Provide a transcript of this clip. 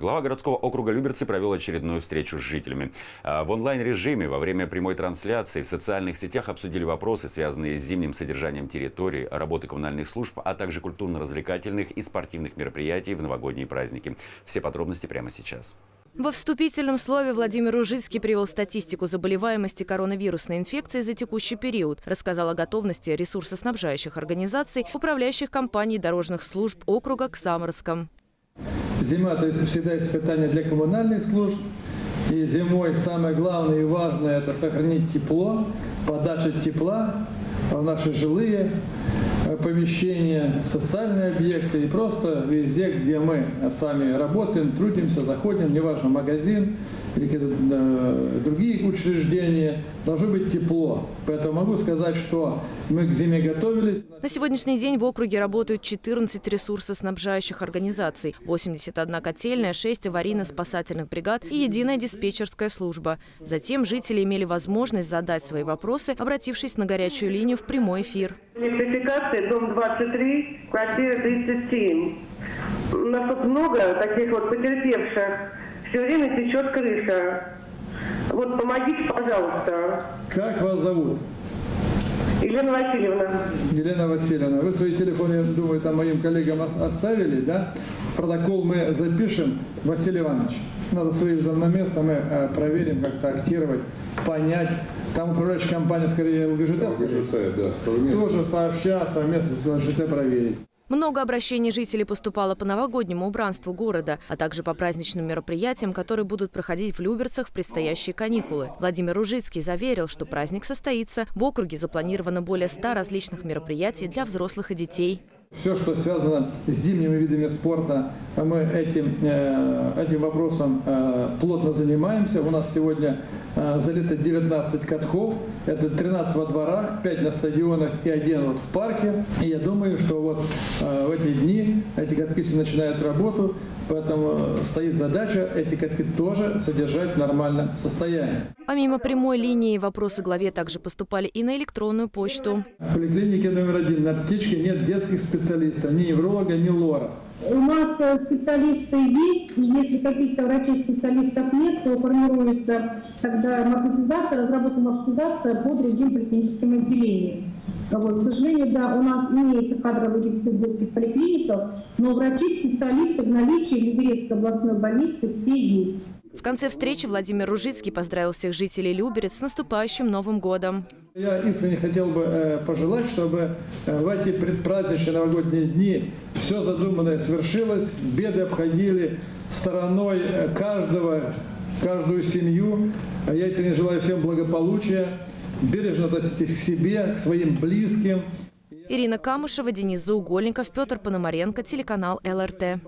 Глава городского округа Люберцы провел очередную встречу с жителями. А В онлайн-режиме во время прямой трансляции в социальных сетях обсудили вопросы, связанные с зимним содержанием территории, работы коммунальных служб, а также культурно-развлекательных и спортивных мероприятий в новогодние праздники. Все подробности прямо сейчас. Во вступительном слове Владимир Ужицкий привел статистику заболеваемости коронавирусной инфекцией за текущий период. Рассказал о готовности ресурсоснабжающих организаций, управляющих компаний дорожных служб округа к Самарском. Зима – это всегда испытание для коммунальных служб. И зимой самое главное и важное – это сохранить тепло, подача тепла в наши жилые э, помещения, социальные объекты и просто везде, где мы с вами работаем, трудимся, заходим, неважно, магазин или другие учреждения, должно быть тепло. Поэтому могу сказать, что мы к зиме готовились. На сегодняшний день в округе работают 14 ресурсоснабжающих организаций, 81 котельная, 6 аварийно-спасательных бригад и единая диспетчерская служба. Затем жители имели возможность задать свои вопросы, обратившись на горячую линию в прямой эфир. Электрификация, дом 23, квартира 37. У нас тут много таких вот потерпевших. Все время течет крыша. Вот помогите, пожалуйста. Как вас зовут? Елена Васильевна. Елена Васильевна, вы свои телефоны, я думаю, там моим коллегам оставили, да? В протокол мы запишем, Василий Иванович. Надо свои на место мы э, проверим, как-то актировать, понять. Там управляющая компания, скорее, ЛГЖТ, скорее, да, совместно. тоже сообща совместно с ЛГЖТ проверить. Много обращений жителей поступало по новогоднему убранству города, а также по праздничным мероприятиям, которые будут проходить в Люберцах в предстоящие каникулы. Владимир Ужицкий заверил, что праздник состоится. В округе запланировано более 100 различных мероприятий для взрослых и детей. Все, что связано с зимними видами спорта, мы этим, э, этим вопросом э, плотно занимаемся. У нас сегодня э, залито 19 катков, это 13 во дворах, 5 на стадионах и один вот в парке. И я думаю, что вот в эти дни эти катки все начинают работу, поэтому стоит задача эти катки тоже содержать в нормальном состоянии. Помимо прямой линии, вопросы главе также поступали и на электронную почту. В поликлинике номер один на птичке нет детских специалистов, ни невролога, ни лора. У нас э, специалисты есть, и если каких-то врачей-специалистов нет, то формируется тогда маршрутизация, разработана маршрутизация по другим поликлиническим отделениям. Вот, к сожалению, да, у нас имеется кадровый дефицит детских поликлиниках, но врачи-специалисты в наличии в Люберецкой областной больнице все есть. В конце встречи Владимир Ружицкий поздравил всех жителей Люберец с наступающим Новым годом. Я искренне хотел бы э, пожелать, чтобы э, в эти предпраздничные новогодние дни все задуманное свершилось, беды обходили стороной э, каждого, каждую семью. А Я искренне желаю всем благополучия, бережно относитесь к себе, к своим близким. Ирина Камышева, Денис Заугольников, Петр Пономаренко, телеканал ЛРТ.